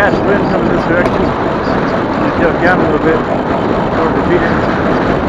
catch wind coming this direction. It's going to down a little bit toward the.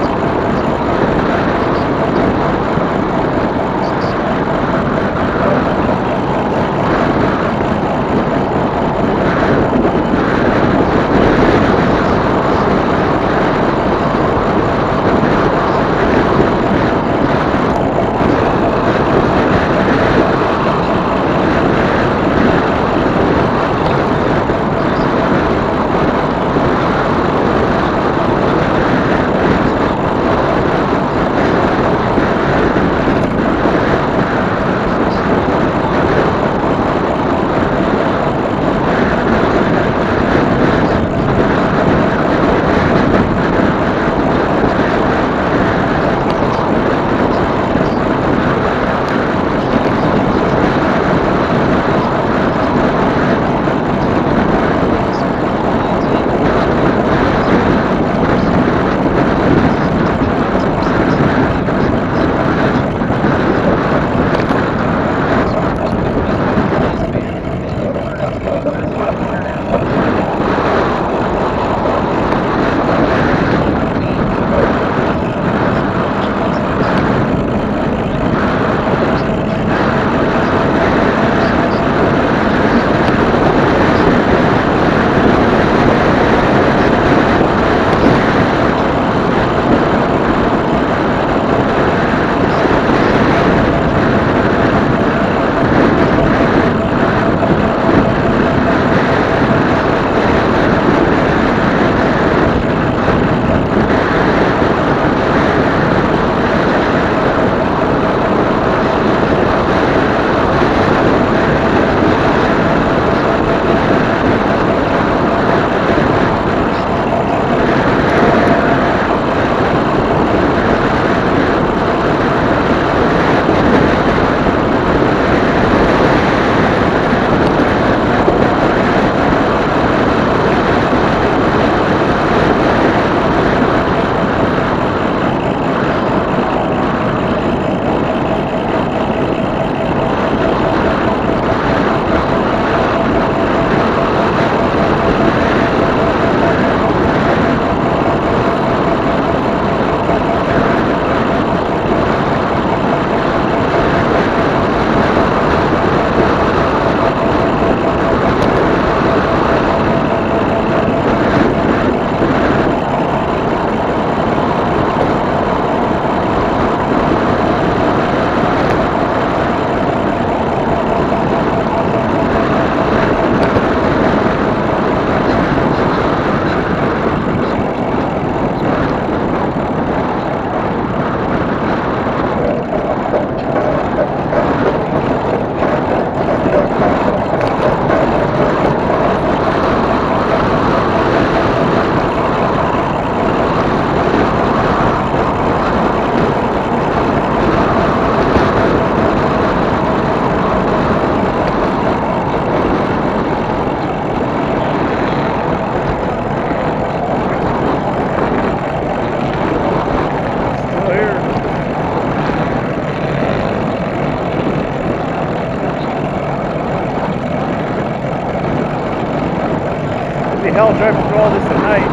Hell driving through all this at night.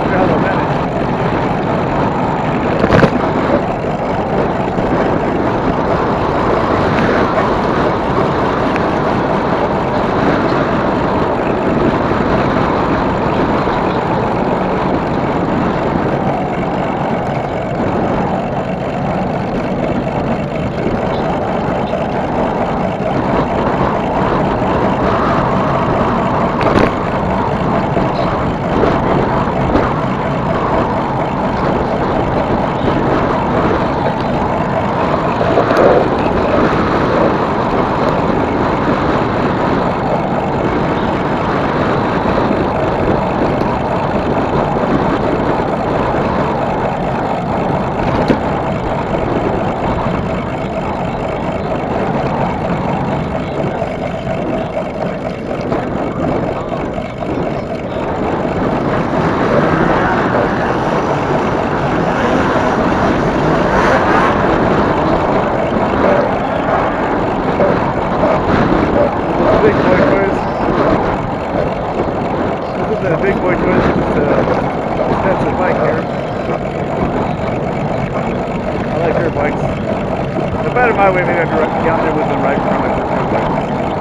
Wonder how they'll manage. big boy quiz. Isn't big boy quiz, it's just uh, expensive bike here. I like dirt bikes. If I my way, maybe I'd be out there with them right front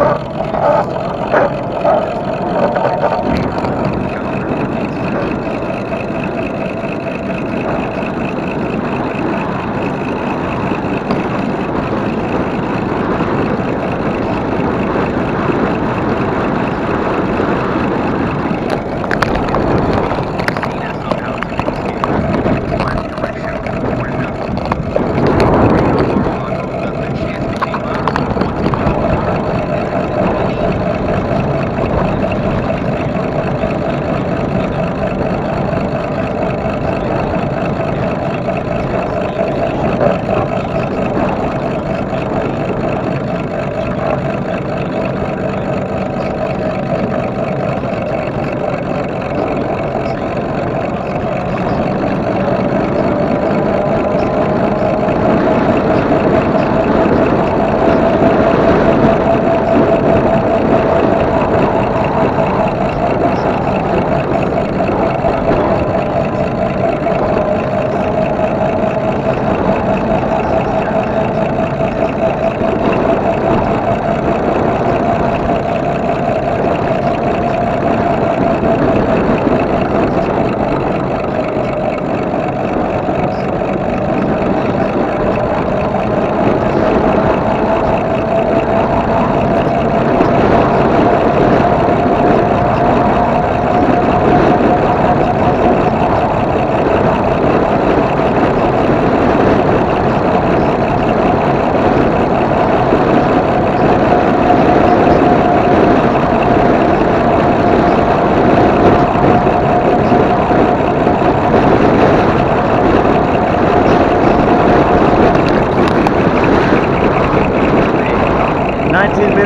Uh.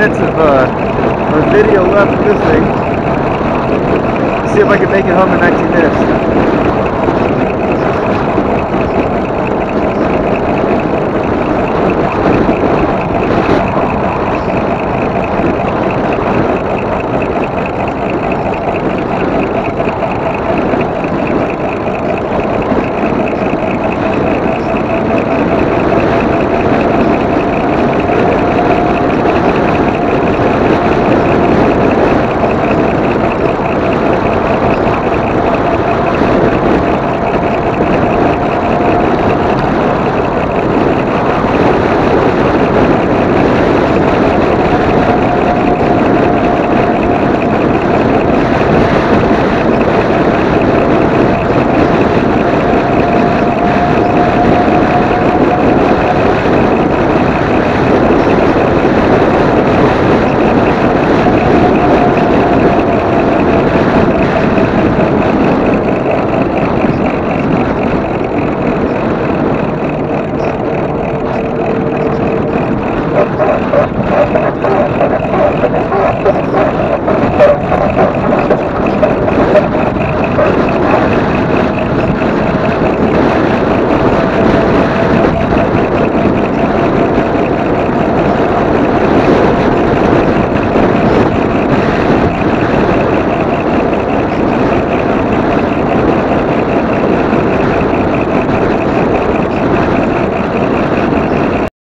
Minutes of uh, video left of this thing. See if I can make it home in 19 minutes.